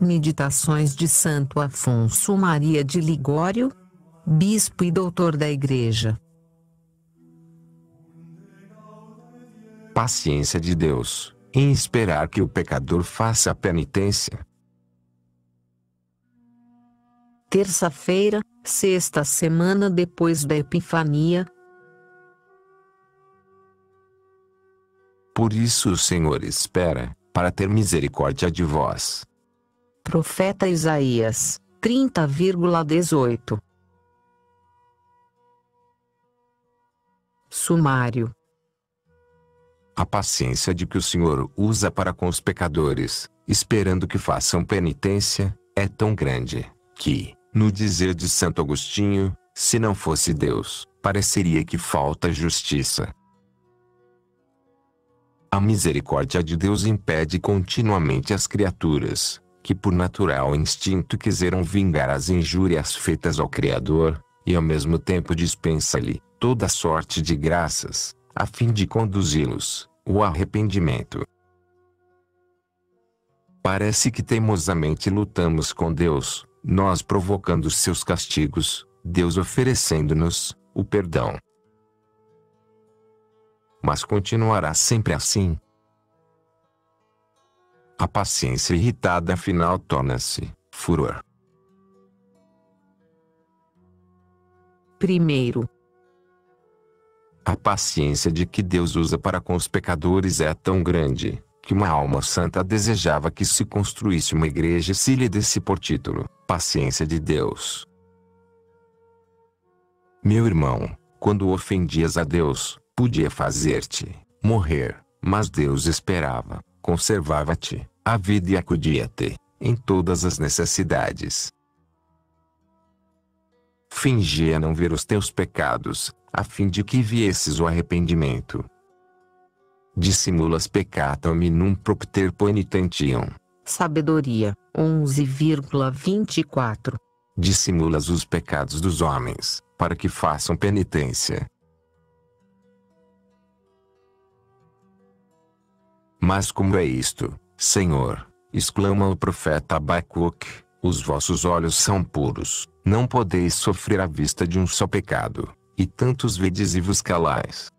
Meditações de Santo Afonso Maria de Ligório, Bispo e Doutor da Igreja. Paciência de Deus, em esperar que o pecador faça a penitência. Terça-feira, sexta semana depois da Epifania. Por isso o Senhor espera, para ter misericórdia de vós. Profeta Isaías 30,18 Sumário A paciência de que o Senhor usa para com os pecadores, esperando que façam penitência, é tão grande, que, no dizer de Santo Agostinho, se não fosse Deus, pareceria que falta justiça. A misericórdia de Deus impede continuamente as criaturas, que por natural instinto quiseram vingar as injúrias feitas ao Criador, e ao mesmo tempo dispensa-lhe toda sorte de graças, a fim de conduzi-los ao arrependimento. Parece que teimosamente lutamos com Deus, nós provocando seus castigos, Deus oferecendo-nos o perdão. Mas continuará sempre assim, a paciência irritada afinal torna-se furor. Primeiro, a paciência de que Deus usa para com os pecadores é tão grande, que uma alma santa desejava que se construísse uma igreja se lhe desse por título, Paciência de Deus. Meu irmão, quando ofendias a Deus, podia fazer-te morrer, mas Deus esperava, conservava-te, a vida e acudia-te, em todas as necessidades. Fingia não ver os teus pecados, a fim de que viesses o arrependimento. Dissimulas peccatum num propter penitentium. Sabedoria 11,24 Dissimulas os pecados dos homens, para que façam penitência. Mas como é isto, Senhor, exclama o profeta Abacuque, os vossos olhos são puros, não podeis sofrer a vista de um só pecado, e tantos vedes e vos calais.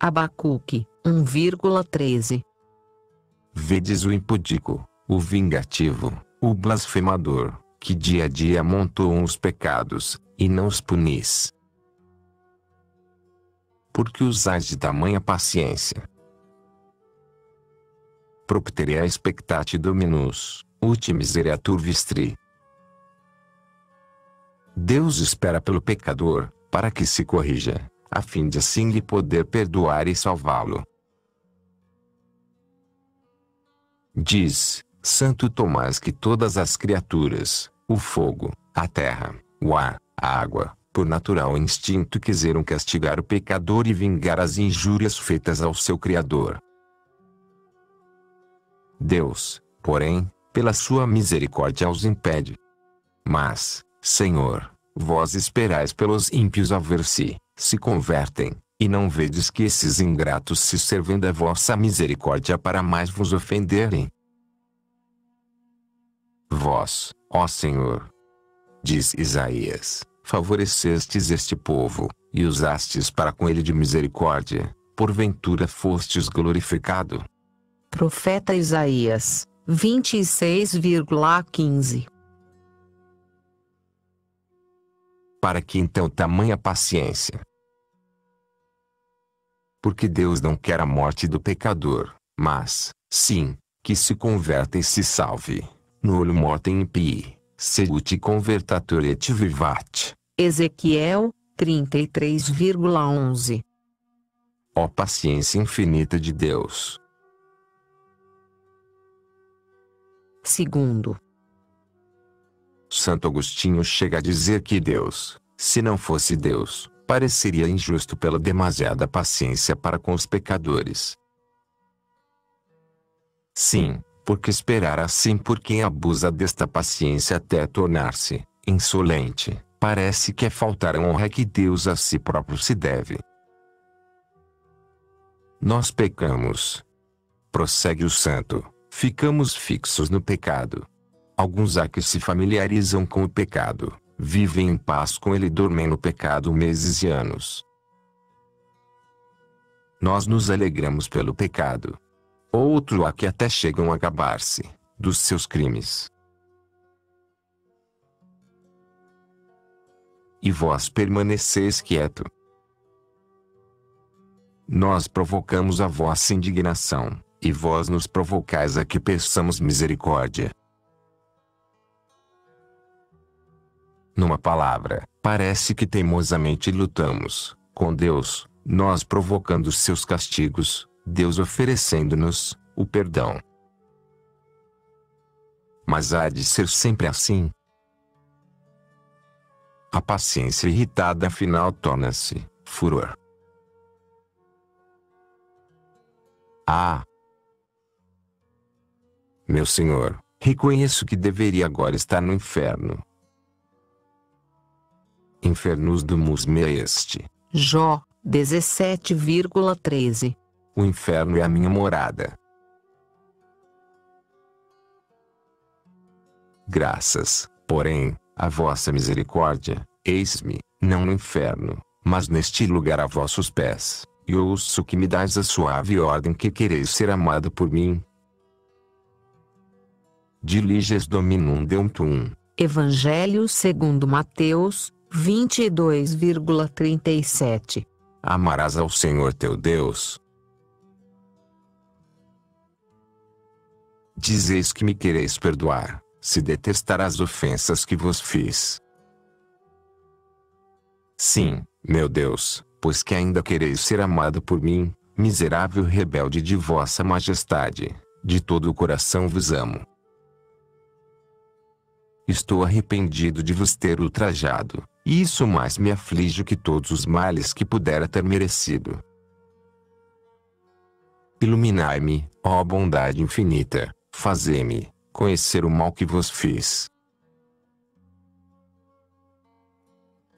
Abacuque 1,13 Vedes o impudíco, o vingativo, o blasfemador, que dia a dia amontoam os pecados, e não os punis. Porque usais de tamanha paciência, propterea expectati dominus, ut misereatur vistri. Deus espera pelo pecador, para que se corrija, a fim de assim lhe poder perdoar e salvá-lo. Diz, Santo Tomás que todas as criaturas, o fogo, a terra, o ar, a água, por natural instinto quiseram castigar o pecador e vingar as injúrias feitas ao seu Criador. Deus, porém, pela sua misericórdia os impede. Mas, Senhor, vós esperais pelos ímpios a ver se, se convertem, e não vedes que esses ingratos se servem da vossa misericórdia para mais vos ofenderem. Vós, ó Senhor, diz Isaías, favorecestes este povo, e usastes para com ele de misericórdia, porventura fostes glorificado. Profeta Isaías 26,15 Para que então tamanha paciência? Porque Deus não quer a morte do pecador, mas, sim, que se converta e se salve. Nulo mortem impii, se ut convertator et vivat. Ezequiel 33,11 Ó paciência infinita de Deus! Segundo, Santo Agostinho chega a dizer que Deus, se não fosse Deus, pareceria injusto pela demasiada paciência para com os pecadores. Sim, porque esperar assim por quem abusa desta paciência até tornar-se insolente, parece que é faltar a honra que Deus a si próprio se deve. Nós pecamos. Prossegue o santo Ficamos fixos no pecado. Alguns há que se familiarizam com o pecado, vivem em paz com ele e dormem no pecado meses e anos. Nós nos alegramos pelo pecado. Outro há que até chegam a gabar-se dos seus crimes. E vós permaneceis quieto. Nós provocamos a vossa indignação, e vós nos provocais a que peçamos misericórdia. Numa palavra, parece que teimosamente lutamos com Deus, nós provocando seus castigos, Deus oferecendo-nos o perdão. Mas há de ser sempre assim. A paciência irritada afinal torna-se furor. Ah! Meu Senhor, reconheço que deveria agora estar no inferno, Infernus do Musme este. Jó 17,13 O inferno é a minha morada. Graças, porém, à vossa misericórdia, eis-me, não no inferno, mas neste lugar a vossos pés, e ouço que me dais a suave ordem que quereis ser amado por mim. Diliges Dominum Deum Evangelho segundo Mateus 22,37 Amarás ao Senhor teu Deus. Dizeis que me quereis perdoar, se detestar as ofensas que vos fiz. Sim, meu Deus, pois que ainda quereis ser amado por mim, miserável rebelde de vossa majestade, de todo o coração vos amo. Estou arrependido de vos ter ultrajado, e isso mais me aflige que todos os males que pudera ter merecido. Iluminai-me, ó bondade infinita, fazei-me conhecer o mal que vos fiz.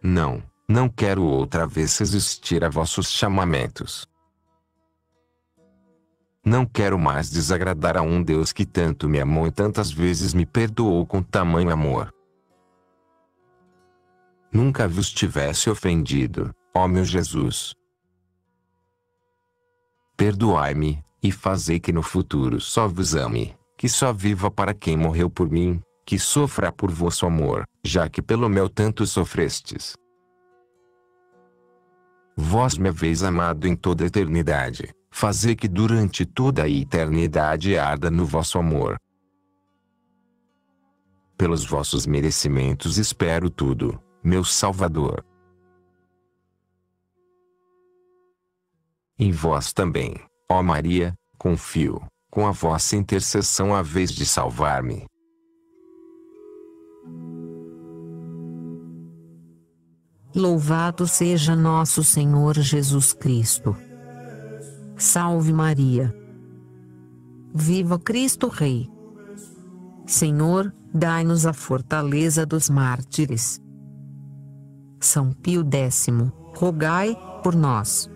Não, não quero outra vez resistir a vossos chamamentos. Não quero mais desagradar a um Deus que tanto me amou e tantas vezes me perdoou com tamanho amor. Nunca vos tivesse ofendido, ó meu Jesus. Perdoai-me, e fazei que no futuro só vos ame, que só viva para quem morreu por mim, que sofra por vosso amor, já que pelo meu tanto sofrestes. Vós me haveis amado em toda a eternidade, Fazer que durante toda a eternidade arda no vosso amor. Pelos vossos merecimentos espero tudo, meu Salvador. Em vós também, ó Maria, confio, com a vossa intercessão a vez de salvar-me. Louvado seja nosso Senhor Jesus Cristo. Salve Maria! Viva Cristo Rei! Senhor, dai-nos a fortaleza dos mártires. São Pio X, rogai por nós.